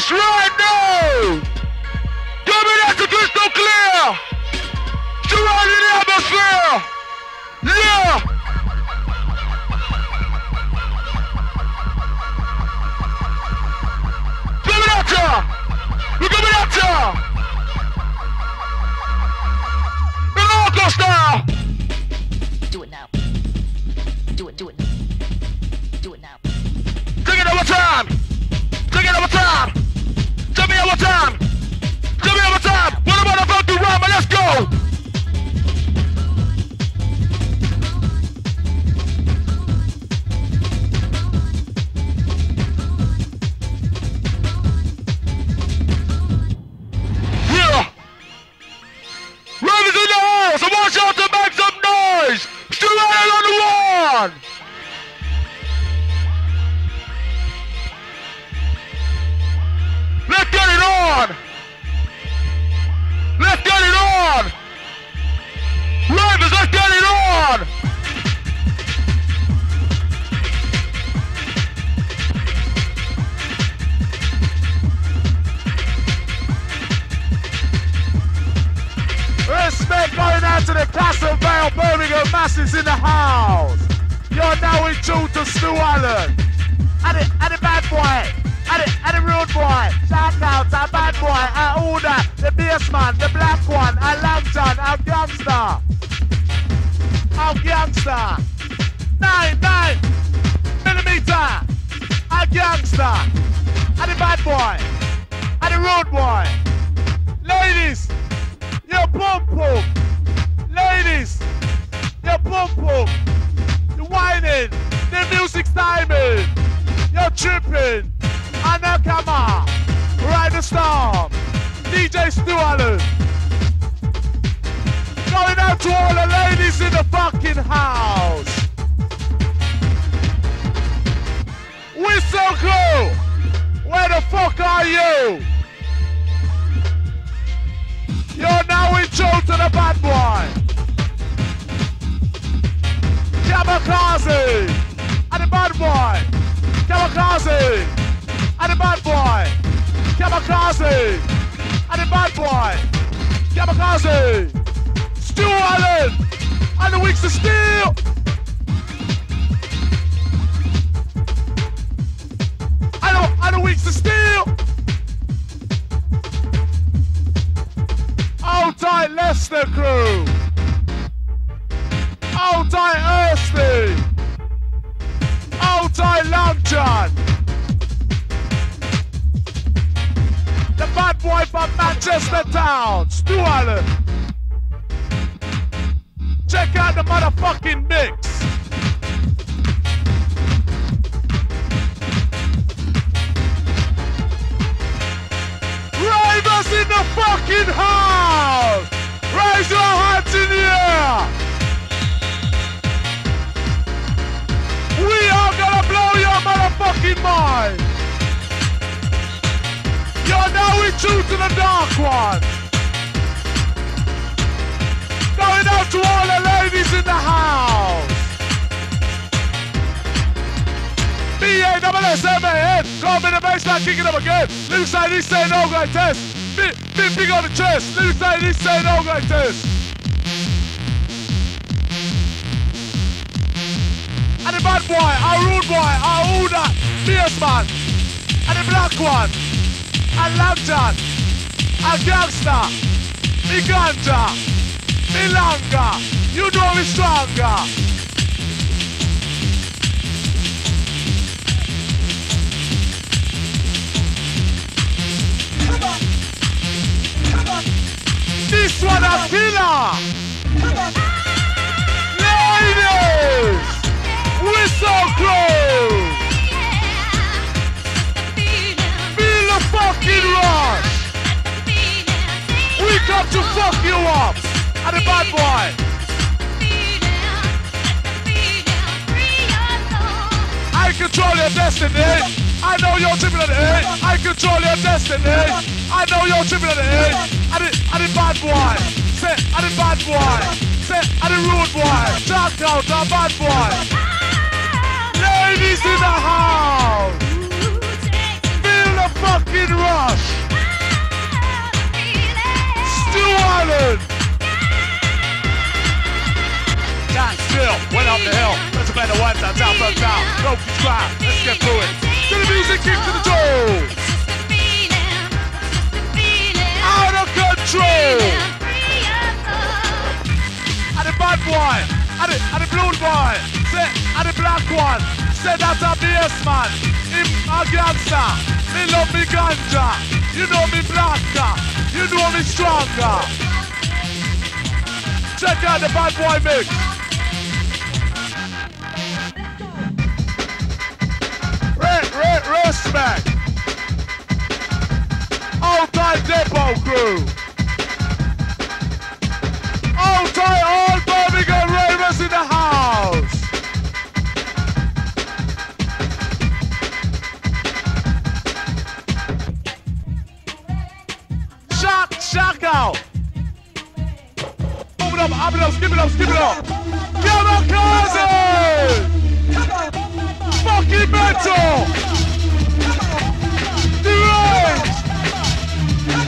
rush right now. Coming at the crystal clear. Surrounding the atmosphere. Yeah. Coming at ya. We're coming at ya. Style. Do it now. Do it, do it. Do it now. Take it over time. Take it over time. Time. Tell me over time. What about the fucking rhyme? Let's go. Allan. And the, the bad boy. And the, and the rude boy. Shout out to bad boy. And Uda, the bassman, the black one. And Langton, our gangster. Our gangster. Nine, nine millimeter. Our gangster. And the bad boy. And the rude boy. Ladies, your pum pum. Ladies, your pum pum. You whining. The music's timing. You're tripping. On. Ride the storm. DJ Stu Allan. Going out to all the ladies in the fucking house. Whistle crew. Where the fuck are you? You're now in tune to the bad boy. Kamikaze. And the bad boy. Kamikaze. And the bad boy. Kamikaze. And the bad boy. Kamikaze. Stu Allan. And the Weeks of Steel. And the, and the Weeks of Steel. Hold tight, Leicester crew. Hold tight. From Manchester Town, Stu Allan. Check out the motherfucking mix. Ravers in the fucking house! Raise your hands in the air! We are gonna blow your motherfucking mind! You're now in tune to the dark one! Going out to all the ladies in the house! B-A-S-S-M-A-N. Come in the baseline, kicking up again. Little side, he's saying no great test. Big, big, big on the chest. Little side, he's saying no great test. And the bad boy, our rude boy, our Uda, fierce man. And the black one, a lantern, a gangster, me ganja, me langa. You know me stronger. This one a killer! Ladies! We're so close! Come to fuck you up! And the bad boy! I control your destiny! I know you're tripping at the control your destiny. I know you're tripping at the did, I did bad boy. Say, I did bad boy. Say, I did rude boy. Shout out to bad boy. Ladies in the house. Feel the fucking rush. Still, went the hill. Try, let's get through it. The music, to the. Out of control. And the bad boy, and the, and the blue boy, say, and the black one, say that's a BS man. Him a me love me ganja. You know me blacker, you know me stronger. Check out the bad boy mix. respect. Old time depot crew. Old time old it up, skip it up. Cousin! Fucking mental!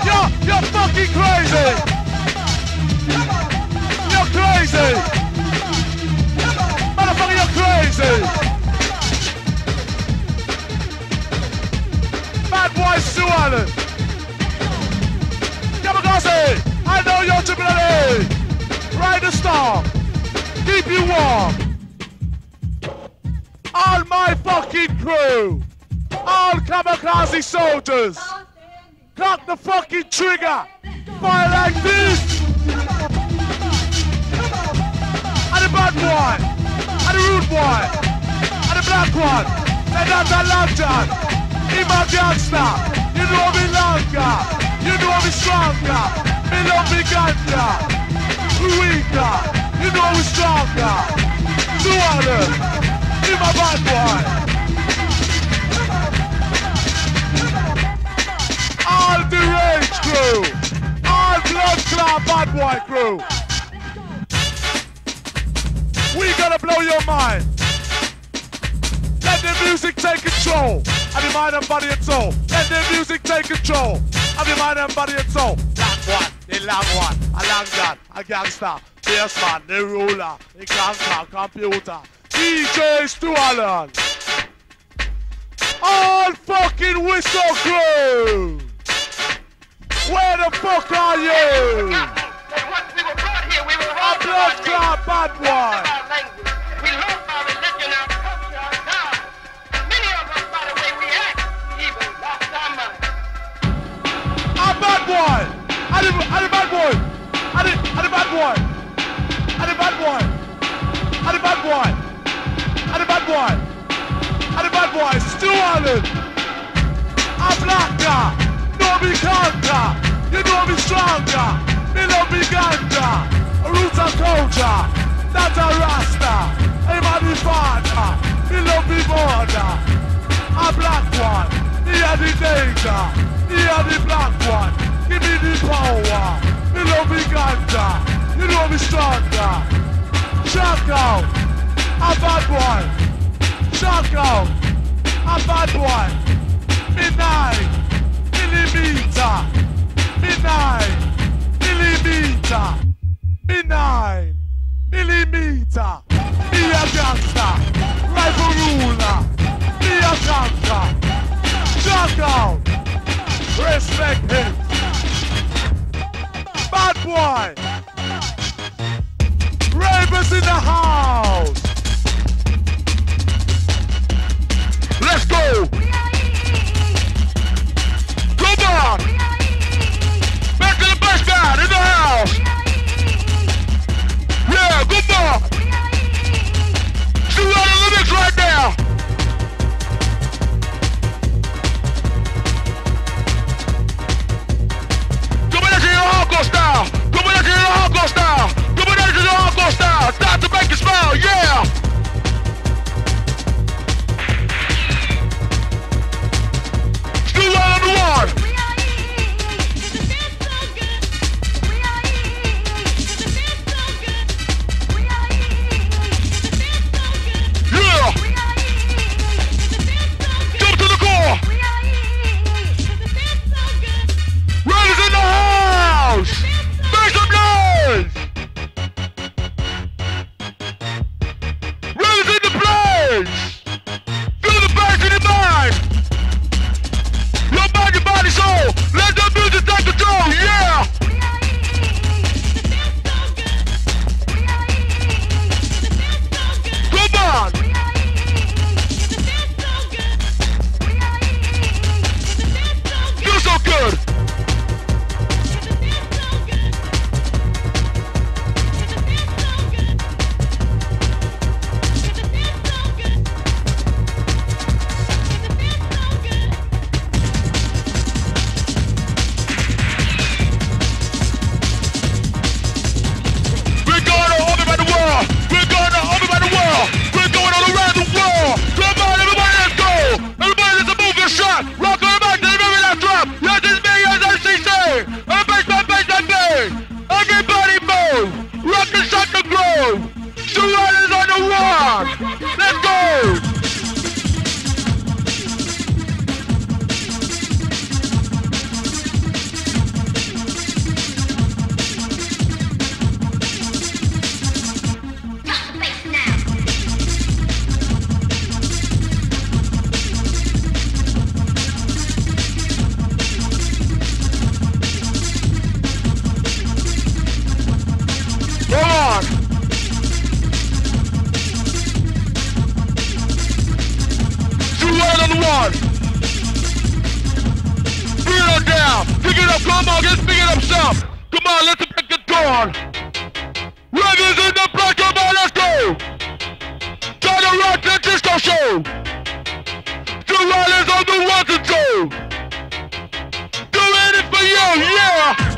You're, you're fucking crazy! You're crazy! Motherfucker, you're crazy! Bad boy Stu Allan! Yamagasi! I know you're triple A! Ride the storm! Keep you warm! All my fucking crew! All kamikaze soldiers! Cock the fucking trigger! Fire like this! And the bad boy! And the rude boy! And the black one! And that's a lantern! I'm a gangster! You know me longer! You know me stronger! Me love me ganja! We weaker! You know we stronger! Two of them! I'm bad boy! All the rage crew. All blood clot bad boy crew. We gotta blow your mind. Let the music take control of your mind and body and soul. Let the music take control of your mind and body and soul. Black one, the long one, a long gun, a gangster, man, the ruler, the gangster, computer, DJ Stu Allan. All fucking whistle crew. Where the fuck are you? and once we were brought here we were all A blood clot bad boy. Boy. And the bad boy. And the bad boy. And the bad boy. And the bad boy. Stu Allan. A black guy. Know me conquer. You know me stronger. Me love me ganja. Roots and culture. That's a rasta. I'm a father. Me love me border. A black one. A the danger. A the black one. Give me the power. Me love me ganja. You know me stronger. Shock out. A bad boy. Shock out. A bad boy. Nine. Millimeter. Me nine. Millimeter. Me nine. Millimeter. Me a gangster. Rifle ruler. Me a conquer. Shock out. Respect him. Bad boy. Ravens in the house. Let's go. Come on. Back to the best man in the house. Yeah, good ball. The mix right now. Style. Come your hardcore style. Come your hardcore style. Start to make you smile. Yeah. It up. Come on, let's pick it up some. Come on, let's pick the dawn. Ravens in the block. Come on, let's go. To rock the disco show. Two riders on the to two. Doing it for you, yeah.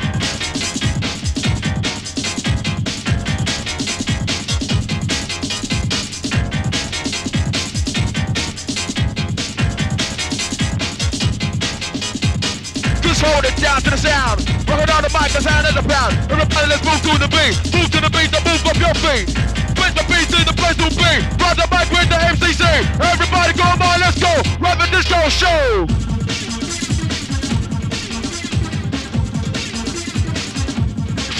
Down to the sound. Rocking on the mic, the sound is a pound. Everybody, let's move to the beat. Move to the beat, then move up your feet. Put the beat to the place to be. Ride the mic with the MCC. Everybody, come on, let's go. Ride the disco show.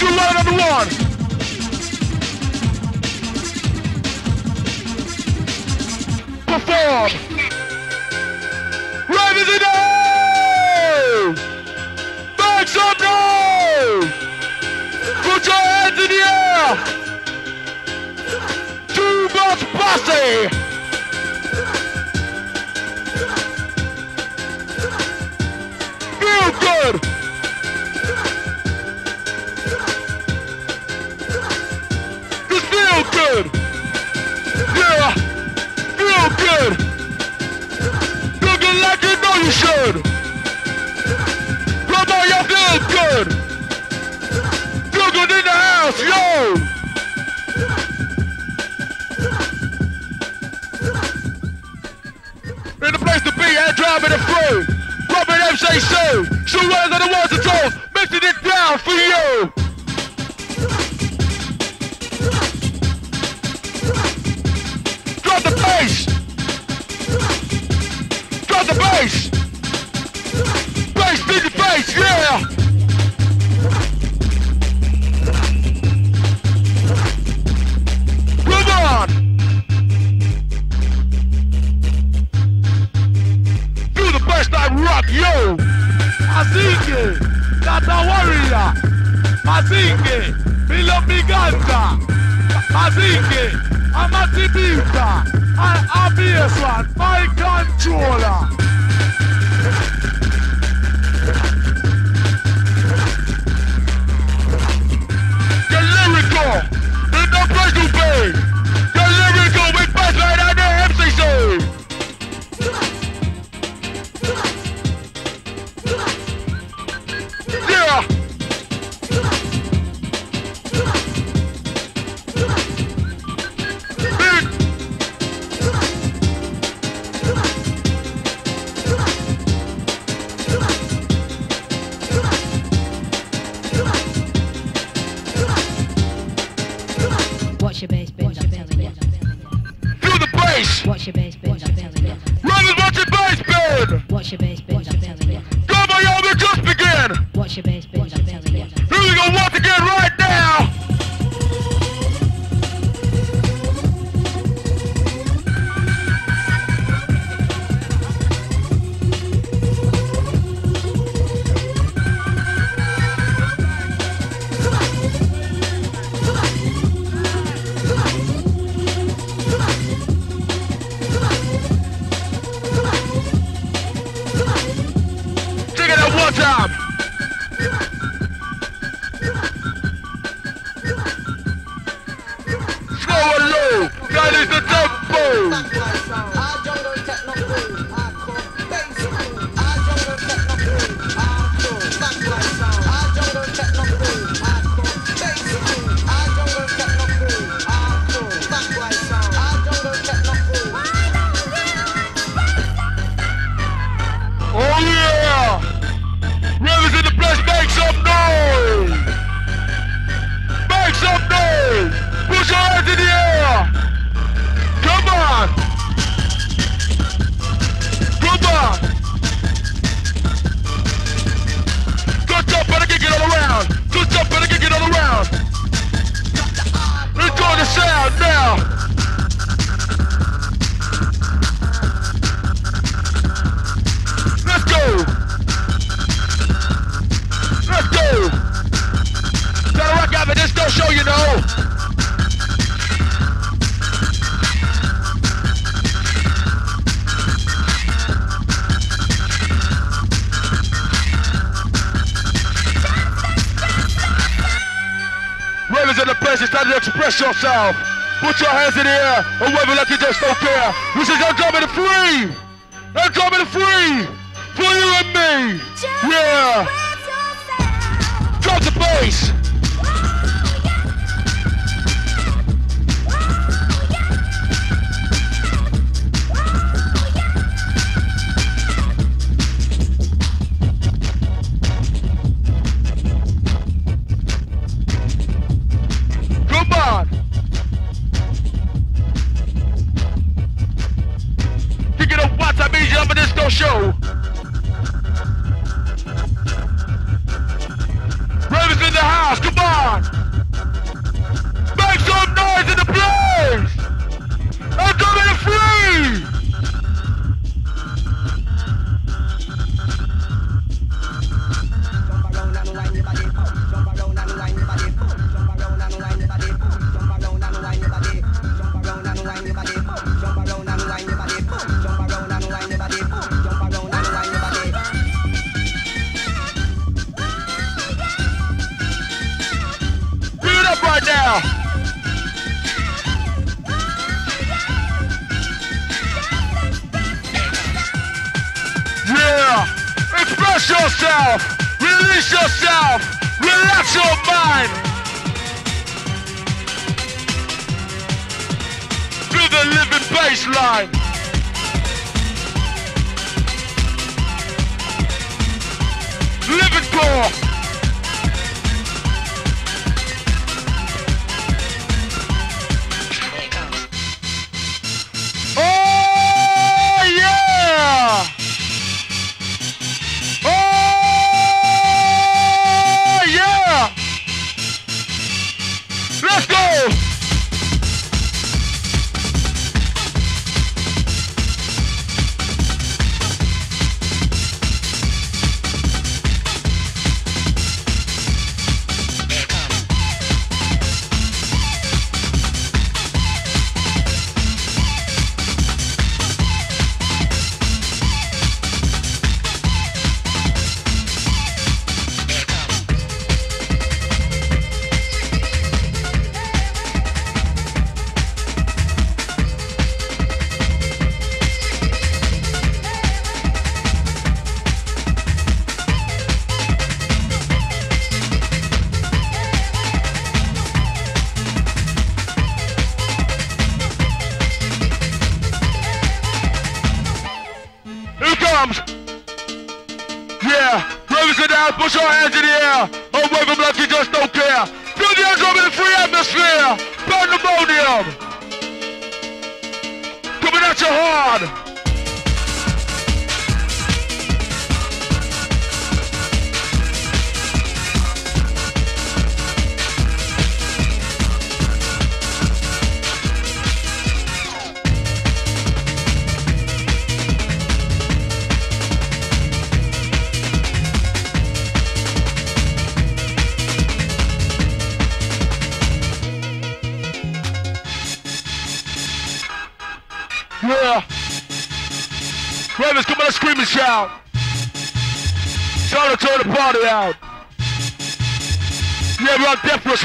Right on the one. Perform. Some! Put your hands in the air! Too much posse! Feel good! climbing the throne. Robert MJ Show. Show one of the ones and toes. Mixing it down for you. Drop the bass. Drop the bass. Bass, beat the bass, yeah. Mazinge, Milobiganda, Mazinge, Amatibita, I obvious my controller.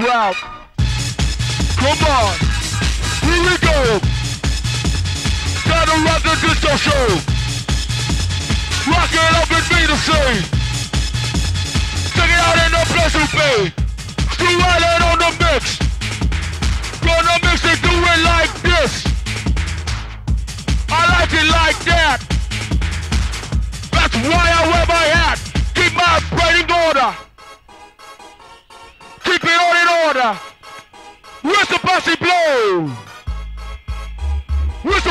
Route. Come on. Here we go. Gotta rock the disco show. Rock it up and be the same. Check it out in the place to be. Stu Allan on the mix. Gonna mix it, do it like this. I like it like that. Why I wear my hat. Keep my brain in order. Keep it all in order. Where's the bossy blow? Where's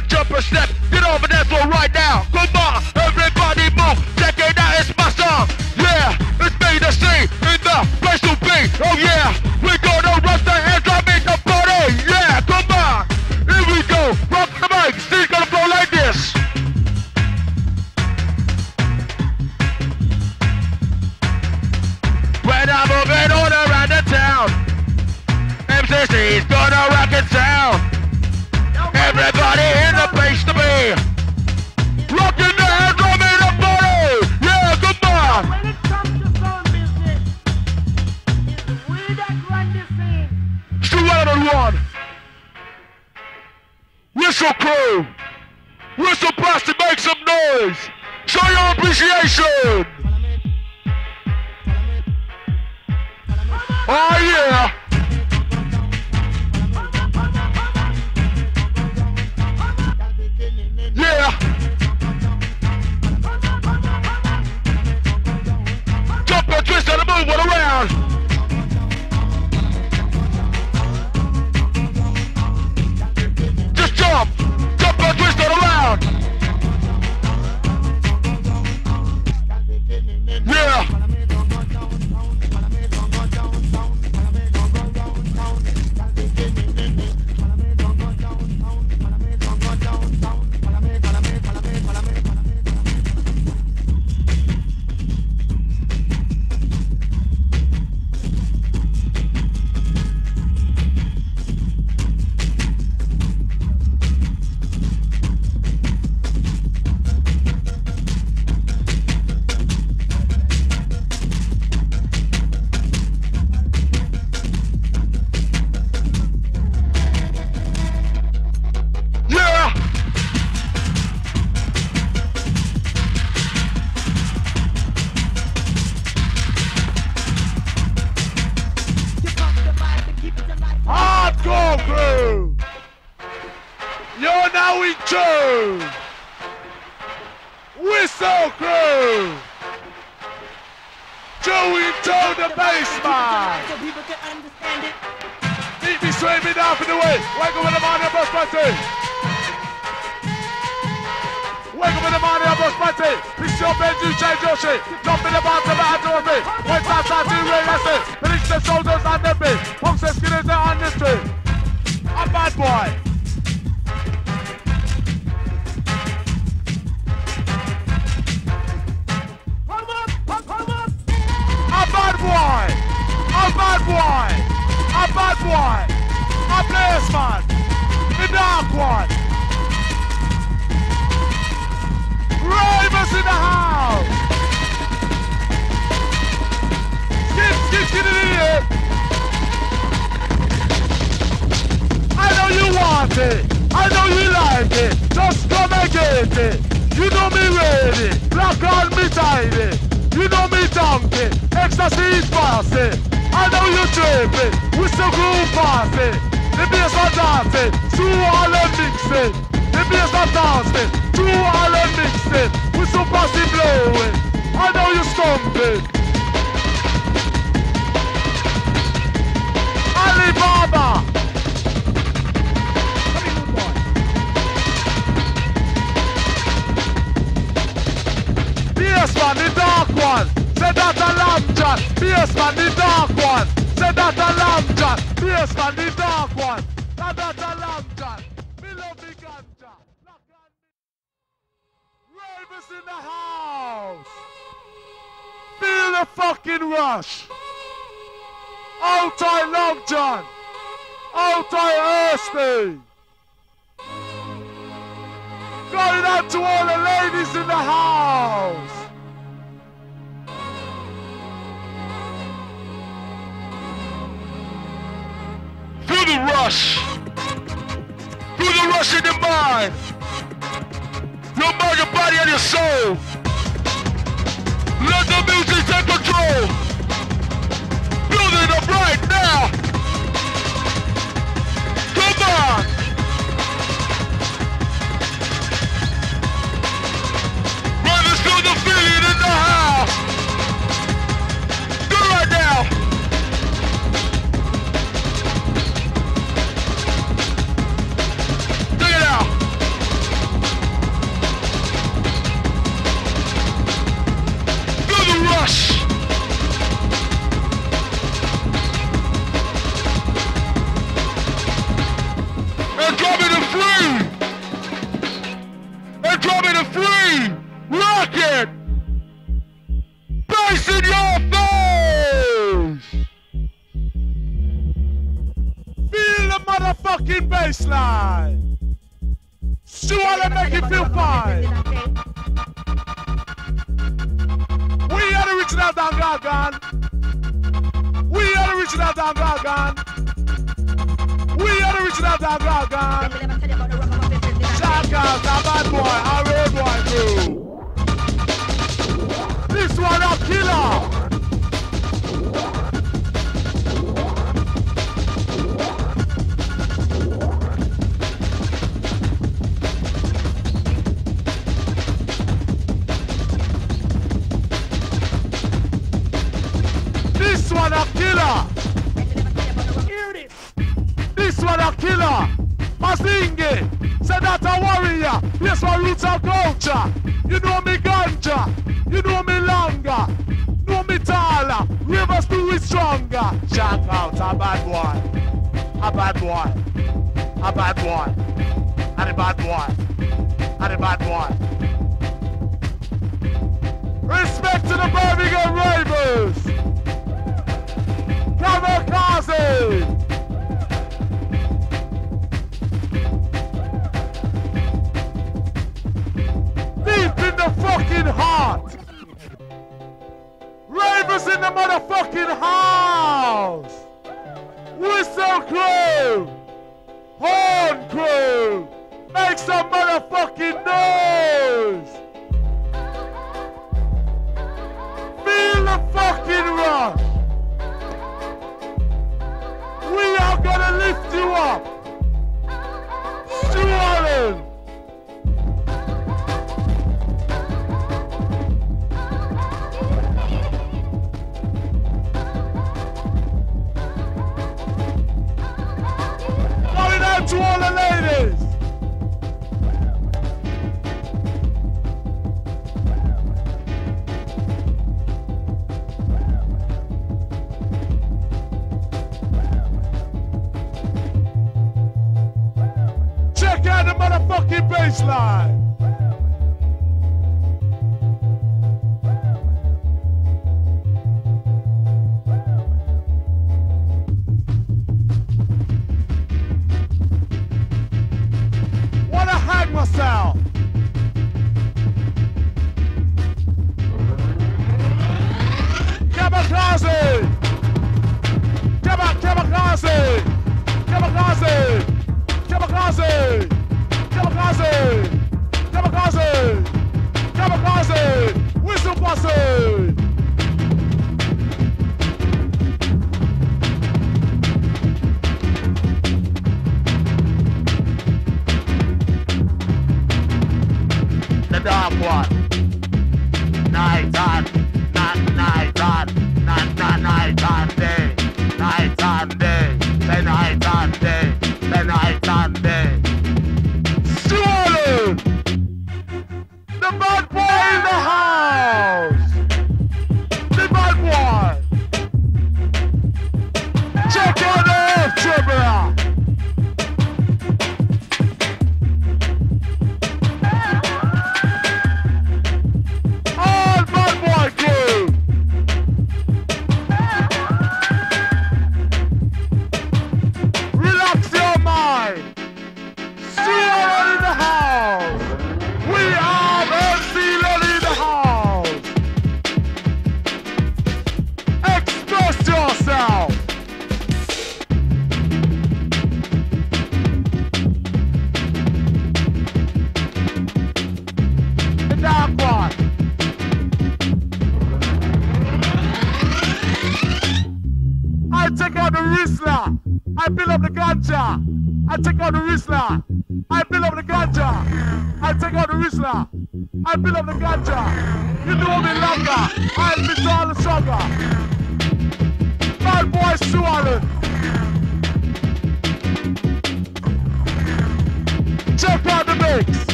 the bossy blow? Don't be watching know. Yeah. right now. Come on, everybody move. Check it out, it's my song. Yeah, it's made to see in the place to be. Oh yeah, Place man! The dark one! Ravens in the house! Skip, skip, skip it in here! I know you want it! I know you like it! Just come and get it! You know me ready! Black on me tidy! You know me donkey! Ecstasy passing! I know you tripping! We still groove passing! The bass are dancing! Through all the mixing! The bass are dancing! Through all the mixing! We passing blowing! I know you stumping! Alibaba! Come here, good boy. Bass man, the dark one. Say that a lamb jack. Bass man, the dark one. That a lamb jack. Bass man, the dark one. That a lamb jack. Me love the ganja. Ravens in the house. Feel the fucking rush. Outside Long John. Outside Ersty. Going out to all the ladies in the house. Your body, and your soul. Let the music take control. What bad boy, a boy too! This one killer! lift you up. baseline.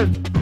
Cheers!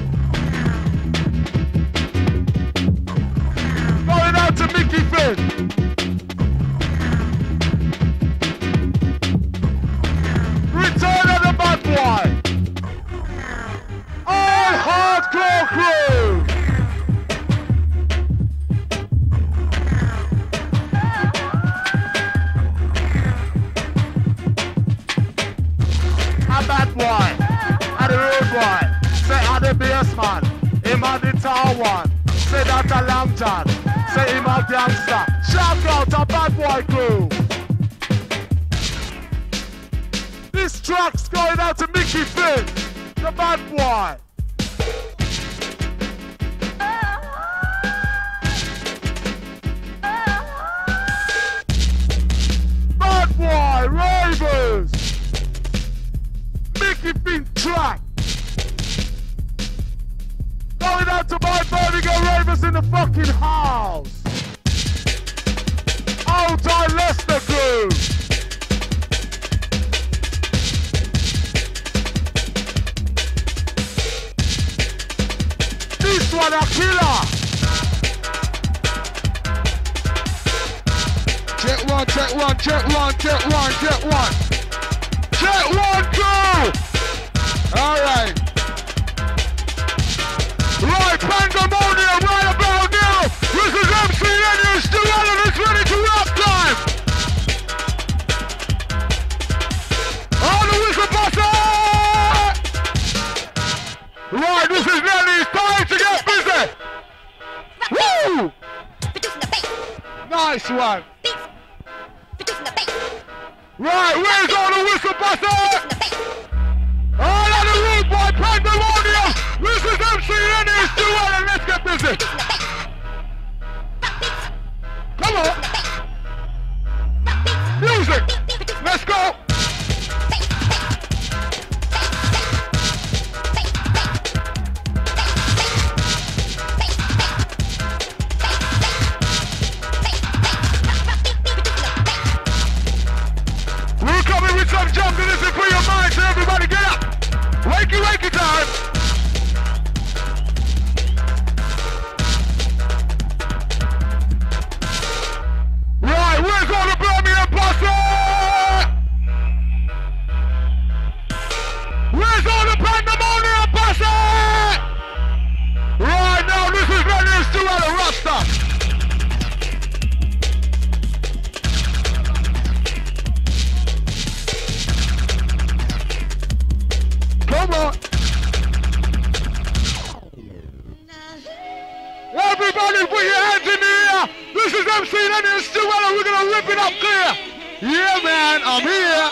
Yeah, man, I'm here.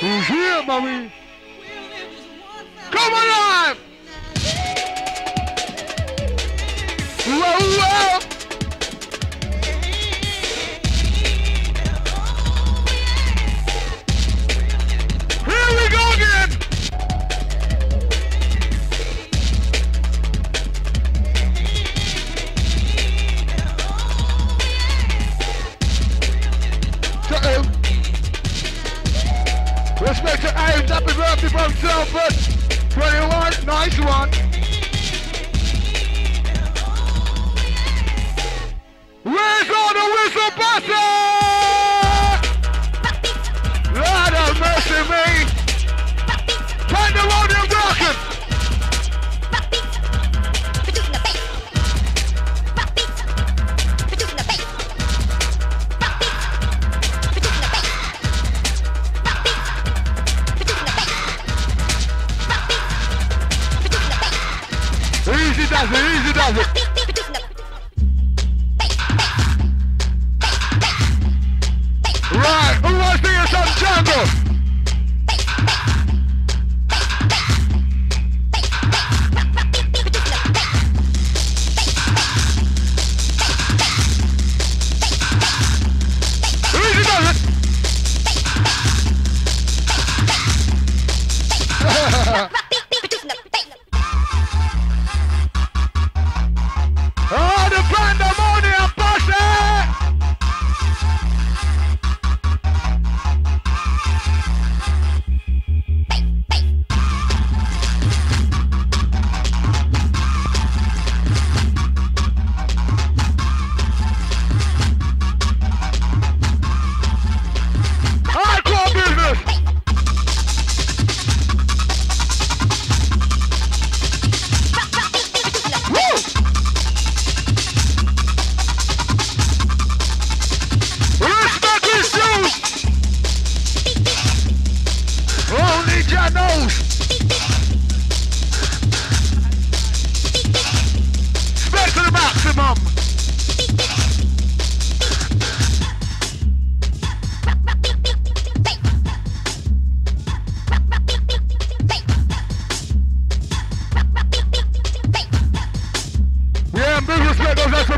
He's here, mommy. Come on up.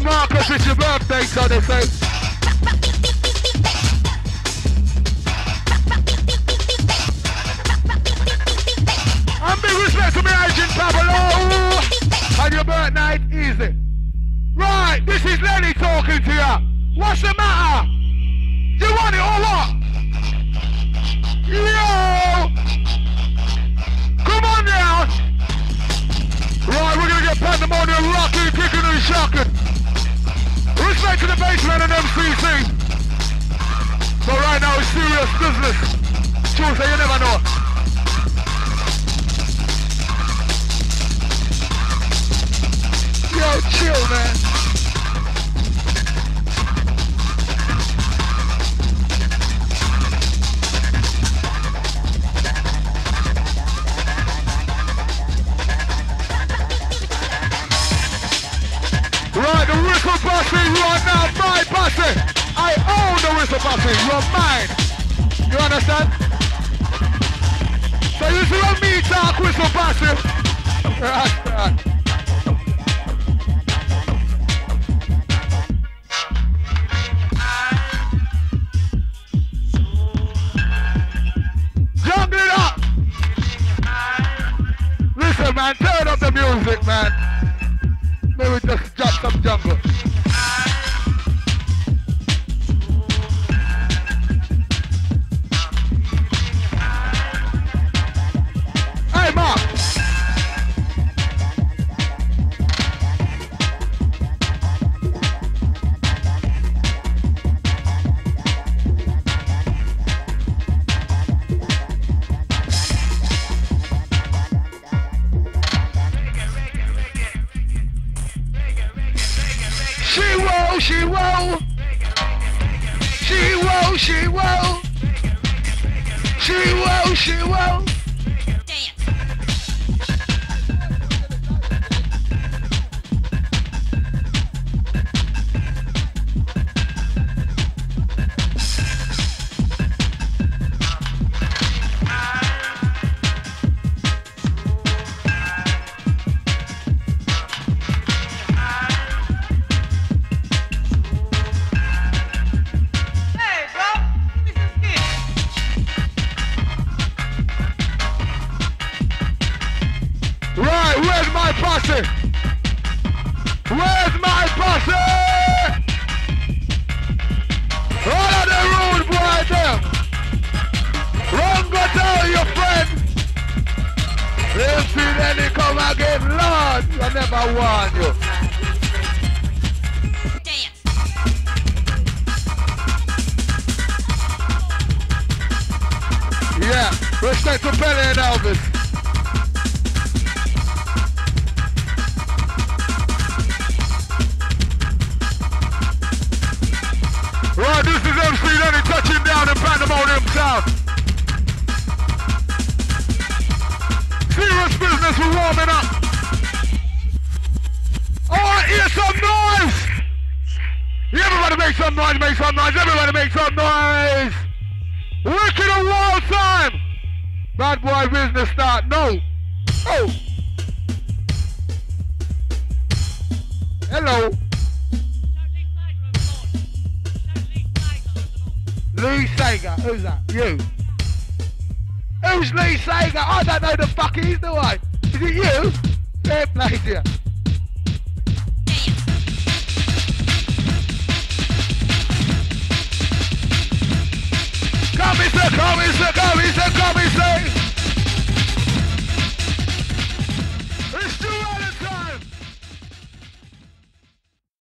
Marcus. It's your birthday, so they say. And big respect to me, Agent Pablo. And your birthday easy. Right, this is Lenny talking to you. What's the matter? You want it or what? Yo! Come on now! Right, we're gonna get pandemonium rocking, kicking and shocking. Respect to the baseman and MCC. But right now it's serious business. Tuesday, you never know. Yo, chill, man. The you are mine. You understand? So you see what me talk whistle bossy? Right, right. Man, turn up the music man. Maybe just drop some jungle. I warn you. Yeah, respect to Belly and Elvis. Right, this is MC Lenny touching down in Pandemonium Town. Serious business, we're warming up. Some noise, make some noise, everybody make some noise. Wicked and wild time. Bad boy business start, no. Oh. Hello. Lee Sager, who's that? You. Who's Lee Sager? I don't know the fuck he's the one. Is it you? Fair play to you. Come, Mister, come, Mister, come, Mister, come, Mister.